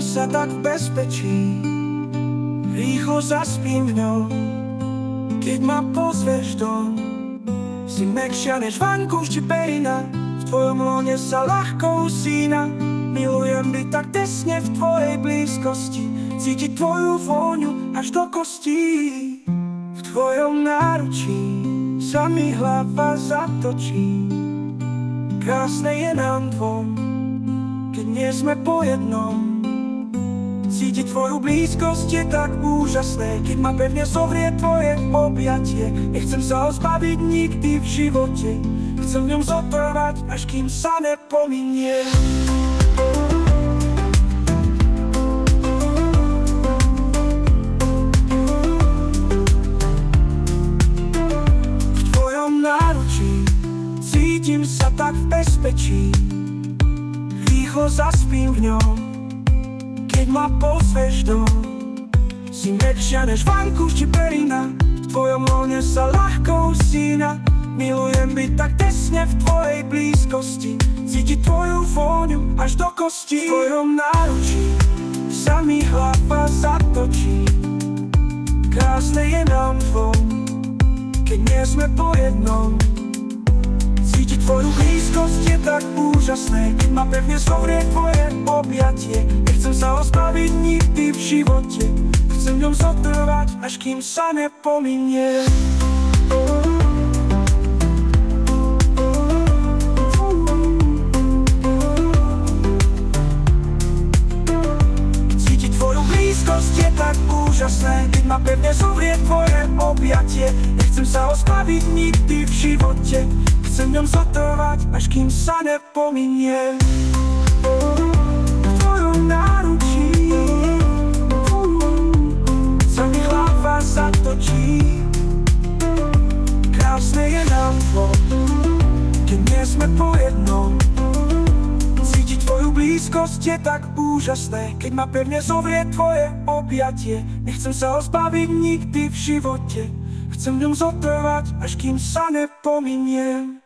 sa tak v bezpečí. Rýchlo zaspím v ňom Keď ma pozveš dom Si mekšia než vankúš či perina V tvojom lone sa ľahko usína. Milujem byť tak tesne v tvojej blízkosti. Cítiť tvoju vôňu až do kostí. V tvojom náručí sa mi hlava zatočí. Krásne je nám dvom keď nie sme po jednom Cítiť tvoju blízkosť je tak úžasné Keď ma pevne zovrie tvoje objatie. Nechcem sa ho zbaviť nikdy v živote Chcem v ňom zotrvať, až kým sa nepominie. V tvojom náručí Cítim sa tak v bezpečí rýchlo zaspím v ňom Keď ma pozveš dom Si mekšia než vankúš či perina. V tvojom lone sa ľahko usína Milujem byť tak tesne v tvojej blízkosti. Cítiť tvoju vôňu až do kosti. V tvojom náručí sa mi hlava zatočí. Krásne je nám dvom Keď nie sme po jednom. Cítiť tvoju blízkosť je tak úžasné Keď ma pevne zovrie tvoje živote. Chcem ňom zotrvať, až kým sa nepominie. Cítiť tvoju blízkosť je tak úžasné Keď ma pevne zovrie tvoje objatie. Nechcem sa ho zbaviť nikdy v živote. Chcem ňom zotrvať, až kým sa nepominie Sme po jednom. Cítiť tvoju blízkosť je tak úžasné Keď ma pevne zovrie tvoje objatie. Nechcem sa ho zbaviť nikdy v živote. Chcem v ňom zotrvať, až kým sa nepominiem